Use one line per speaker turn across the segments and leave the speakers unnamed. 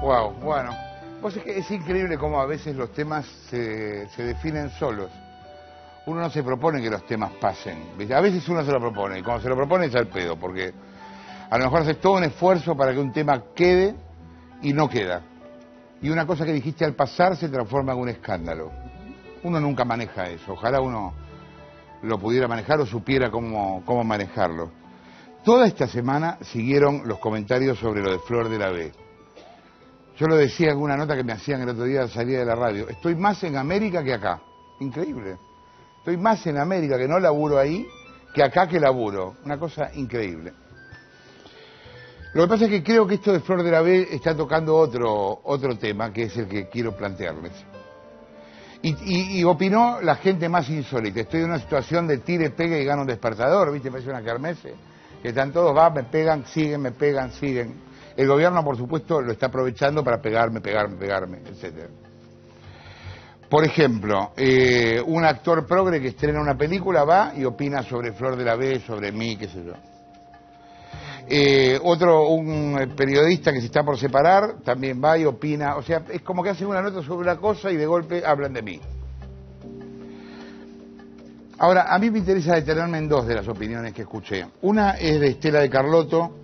Wow, bueno. Pues es que es increíble cómo a veces los temas se, se definen solos. Uno no se propone que los temas pasen. A veces uno se lo propone, y cuando se lo propone es al pedo, porque a lo mejor haces todo un esfuerzo para que un tema quede y no queda. Y una cosa que dijiste al pasar se transforma en un escándalo. Uno nunca maneja eso. Ojalá uno lo pudiera manejar o supiera cómo, cómo manejarlo. Toda esta semana siguieron los comentarios sobre lo de Flor de la B. Yo lo decía en una nota que me hacían el otro día al salir de la radio. Estoy más en América que acá. Increíble. Estoy más en América que no laburo ahí que acá que laburo. Una cosa increíble. Lo que pasa es que creo que esto de Flor de la B está tocando otro, otro tema, que es el que quiero plantearles. Y, opinó la gente más insólita. Estoy en una situación de tire, pegue y gano un despertador, ¿viste? Parece una kermesse. Que están todos, va, me pegan, siguen, me pegan, siguen. El gobierno, por supuesto, lo está aprovechando para pegarme, pegarme, pegarme, etcétera. Por ejemplo, eh, un actor progre que estrena una película va y opina sobre Flor de la B, sobre mí, qué sé yo. Eh, otro, un eh, periodista que se está por separar, también va y opina. O sea, es como que hacen una nota sobre una cosa y de golpe hablan de mí. Ahora, a mí me interesa detenerme en dos de las opiniones que escuché. Una es de Estela de Carlotto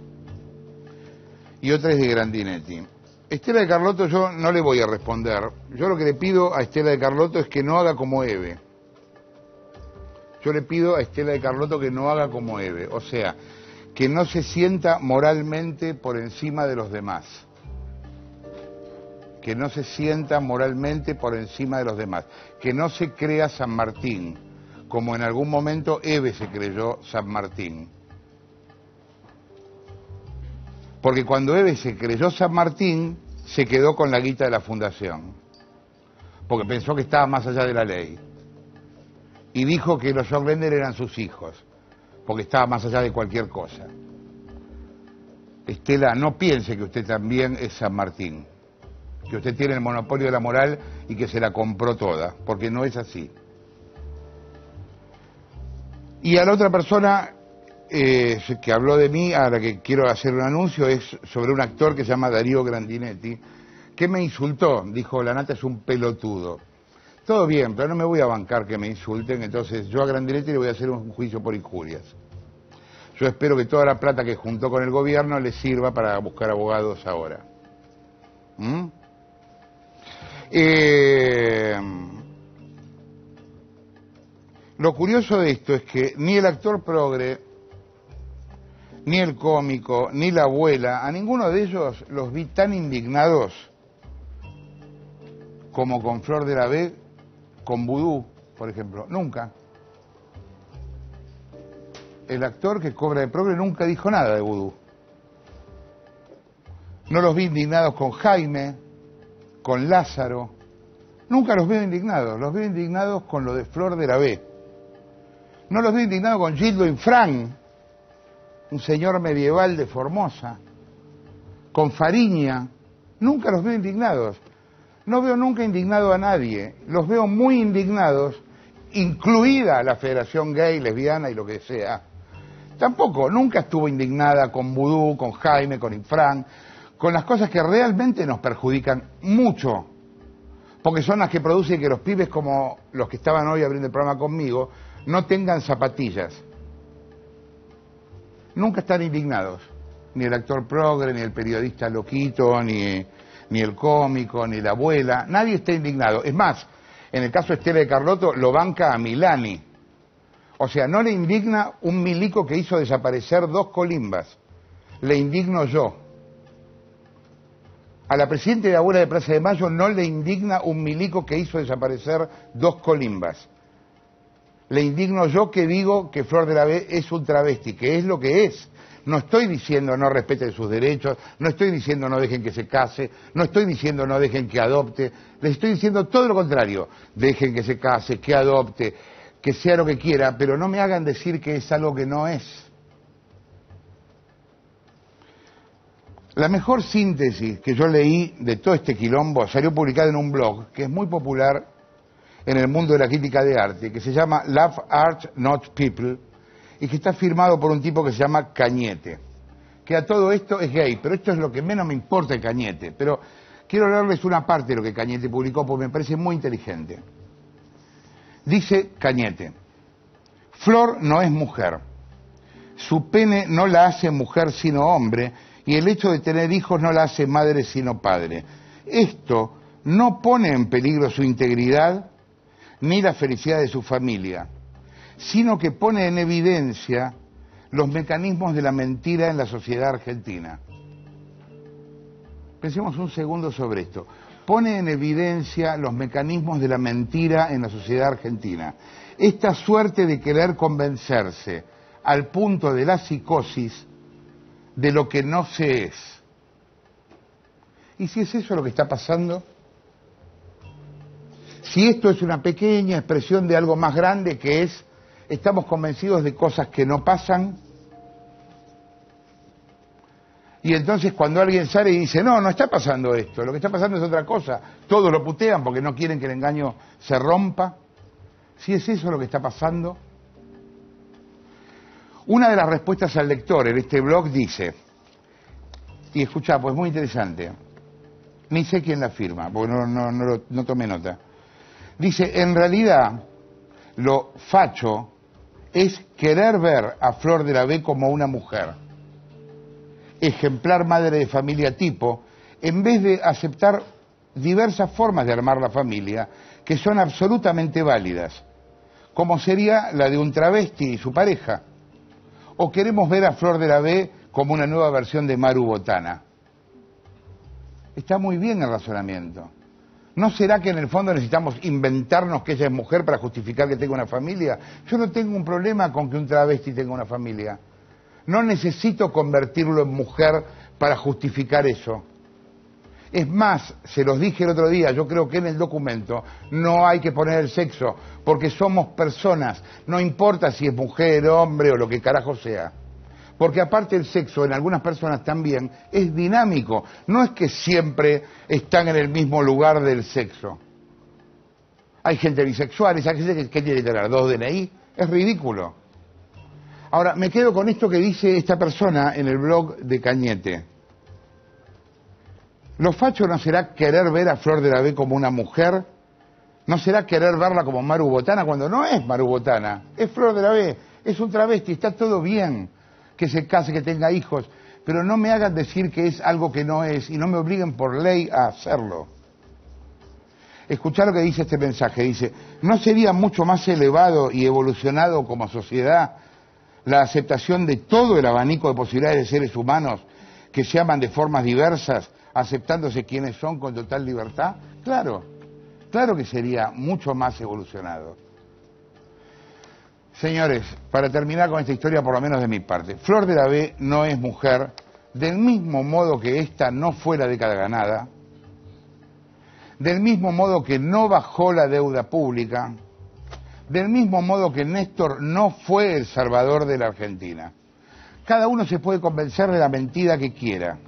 y otra es de Grandinetti. Estela de Carlotto yo no le voy a responder. Yo lo que le pido a Estela de Carlotto es que no haga como Eve. Yo le pido a Estela de Carlotto que no haga como Eve. O sea, que no se sienta moralmente por encima de los demás. Que no se sienta moralmente por encima de los demás. Que no se crea San Martín, como en algún momento Eve se creyó San Martín. Porque cuando Eve se creyó San Martín, se quedó con la guita de la fundación. Porque pensó que estaba más allá de la ley. Y dijo que los John eran sus hijos porque estaba más allá de cualquier cosa. Estela, no piense que usted también es San Martín, que usted tiene el monopolio de la moral y que se la compró toda, porque no es así. Y a la otra persona eh, que habló de mí, a la que quiero hacer un anuncio, es sobre un actor que se llama Darío Grandinetti, que me insultó, dijo, la nata es un pelotudo. Todo bien, pero no me voy a bancar que me insulten, entonces yo a Grandinetti le voy a hacer un juicio por injurias. Yo espero que toda la plata que juntó con el gobierno le sirva para buscar abogados ahora. ¿Mm? Eh, lo curioso de esto es que ni el actor progre, ni el cómico, ni la abuela, a ninguno de ellos los vi tan indignados como con Flor de la B, con Vudú, por ejemplo. Nunca. El actor que cobra de progre nunca dijo nada de Vudú. No los vi indignados con Jaime, con Lázaro. Nunca los veo indignados. Los veo indignados con lo de Flor de la B. No los veo indignados con Gildo Infran, un señor medieval de Formosa. Con Fariña. Nunca los veo indignados. No veo nunca indignado a nadie. Los veo muy indignados, incluida la Federación Gay, Lesbiana y lo que sea. Tampoco, nunca estuvo indignada con Vudú, con Jaime, con Infran, con las cosas que realmente nos perjudican mucho. Porque son las que producen que los pibes como los que estaban hoy abriendo el programa conmigo no tengan zapatillas. Nunca están indignados. Ni el actor progre, ni el periodista loquito, ni, ni el cómico, ni la abuela. Nadie está indignado. Es más, en el caso de Estela de Carlotto, lo banca a Milani. O sea, no le indigna un milico que hizo desaparecer dos colimbas. Le indigno yo. A la presidenta de la abuela de Plaza de Mayo no le indigna un milico que hizo desaparecer dos colimbas. Le indigno yo que digo que Flor de la B es un travesti, que es lo que es. No estoy diciendo no respeten sus derechos, no estoy diciendo no dejen que se case, no estoy diciendo no dejen que adopte, les estoy diciendo todo lo contrario. Dejen que se case, que adopte, que sea lo que quiera, pero no me hagan decir que es algo que no es. La mejor síntesis que yo leí de todo este quilombo salió publicada en un blog que es muy popular en el mundo de la crítica de arte, que se llama Love Art Not People, y que está firmado por un tipo que se llama Cañete, que a todo esto es gay, pero esto es lo que menos me importa de Cañete. Pero Quiero leerles una parte de lo que Cañete publicó porque me parece muy inteligente. Dice Cañete, Flor no es mujer, su pene no la hace mujer sino hombre y el hecho de tener hijos no la hace madre sino padre. Esto no pone en peligro su integridad ni la felicidad de su familia, sino que pone en evidencia los mecanismos de la mentira en la sociedad argentina. Pensemos un segundo sobre esto. Pone en evidencia los mecanismos de la mentira en la sociedad argentina. Esta suerte de querer convencerse al punto de la psicosis de lo que no se es. ¿Y si es eso lo que está pasando? Si esto es una pequeña expresión de algo más grande que es, estamos convencidos de cosas que no pasan, y entonces cuando alguien sale y dice, no, no está pasando esto, lo que está pasando es otra cosa, todos lo putean porque no quieren que el engaño se rompa, si es eso lo que está pasando. Una de las respuestas al lector en este blog dice, y escucha, pues muy interesante, ni sé quién la firma, porque no, no, no, no tomé nota. Dice, en realidad, lo facho es querer ver a Flor de la B como una mujer ejemplar madre de familia tipo, en vez de aceptar diversas formas de armar la familia que son absolutamente válidas, como sería la de un travesti y su pareja. O queremos ver a Flor de la B como una nueva versión de Maru Botana. Está muy bien el razonamiento. ¿No será que en el fondo necesitamos inventarnos que ella es mujer para justificar que tenga una familia? Yo no tengo un problema con que un travesti tenga una familia. No necesito convertirlo en mujer para justificar eso. Es más, se los dije el otro día, yo creo que en el documento no hay que poner el sexo, porque somos personas, no importa si es mujer, hombre o lo que carajo sea. Porque aparte el sexo en algunas personas también es dinámico, no es que siempre están en el mismo lugar del sexo. Hay gente bisexual, esa gente que, quiere tener dos DNI, es ridículo. Ahora, me quedo con esto que dice esta persona en el blog de Cañete. Lo facho no será querer ver a Flor de la B como una mujer, no será querer verla como Maru Botana cuando no es Maru Botana, es Flor de la B, es un travesti, está todo bien que se case, que tenga hijos, pero no me hagan decir que es algo que no es y no me obliguen por ley a hacerlo. Escuchar lo que dice este mensaje, dice, ¿no sería mucho más elevado y evolucionado como sociedad la aceptación de todo el abanico de posibilidades de seres humanos que se aman de formas diversas, aceptándose quienes son con total libertad? Claro, claro que sería mucho más evolucionado. Señores, para terminar con esta historia, por lo menos de mi parte, Flor de la B no es mujer, del mismo modo que esta no fue la década ganada, del mismo modo que no bajó la deuda pública, del mismo modo que Néstor no fue el salvador de la Argentina. Cada uno se puede convencer de la mentira que quiera.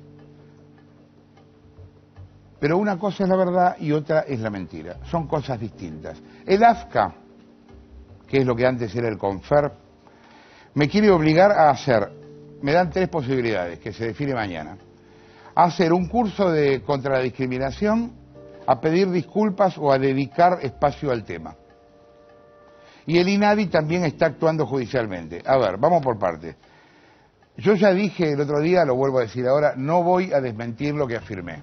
Pero una cosa es la verdad y otra es la mentira. Son cosas distintas. El AFCA, que es lo que antes era el CONFER, me quiere obligar a hacer, me dan tres posibilidades, que se define mañana, a hacer un curso de contra la discriminación, a pedir disculpas o a dedicar espacio al tema. Y el INADI también está actuando judicialmente. A ver, vamos por partes. Yo ya dije el otro día, lo vuelvo a decir ahora, no voy a desmentir lo que afirmé.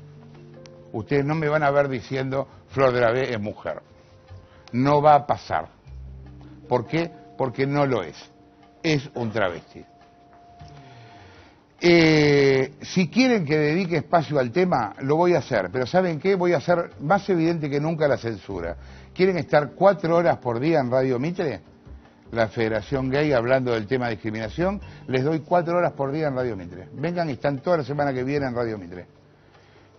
Ustedes no me van a ver diciendo Flor de la B es mujer. No va a pasar. ¿Por qué? Porque no lo es. Es un travesti. Eh, si quieren que dedique espacio al tema, lo voy a hacer. Pero ¿saben qué? Voy a hacer más evidente que nunca la censura. ¿Quieren estar cuatro horas por día en Radio Mitre? La Federación Gay hablando del tema de discriminación. Les doy cuatro horas por día en Radio Mitre. Vengan y están toda la semana que viene en Radio Mitre.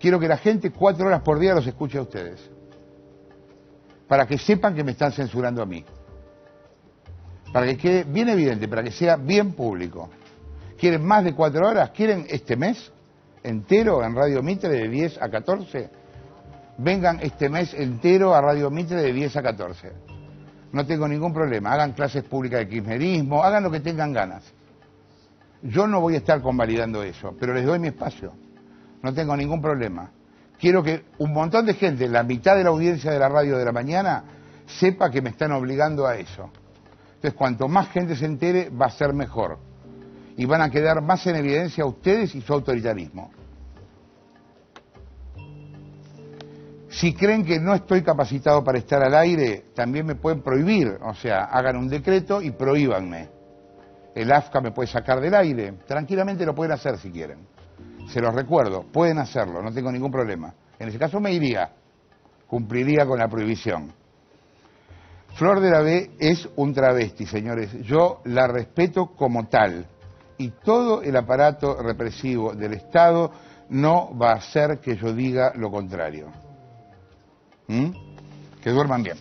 Quiero que la gente cuatro horas por día los escuche a ustedes. Para que sepan que me están censurando a mí. Para que quede bien evidente, para que sea bien público. ¿Quieren más de cuatro horas? ¿Quieren este mes entero en Radio Mitre de 10 a 14? vengan este mes entero a Radio Mitre de 10 a 14. No tengo ningún problema. Hagan clases públicas de kirchnerismo, hagan lo que tengan ganas. Yo no voy a estar convalidando eso, pero les doy mi espacio. No tengo ningún problema. quiero que un montón de gente, la mitad de la audiencia de la radio de la mañana, sepa que me están obligando a eso. Entonces, cuanto más gente se entere, va a ser mejor. Y van a quedar más en evidencia ustedes y su autoritarismo. Si creen que no estoy capacitado para estar al aire, también me pueden prohibir. O sea, hagan un decreto y prohíbanme. El AFCA me puede sacar del aire. Tranquilamente lo pueden hacer si quieren. Se los recuerdo, pueden hacerlo, no tengo ningún problema. En ese caso me iría, cumpliría con la prohibición. Flor de la B es un travesti, señores. Yo la respeto como tal. Y todo el aparato represivo del Estado no va a hacer que yo diga lo contrario. ¿Mm? Que duerman bien.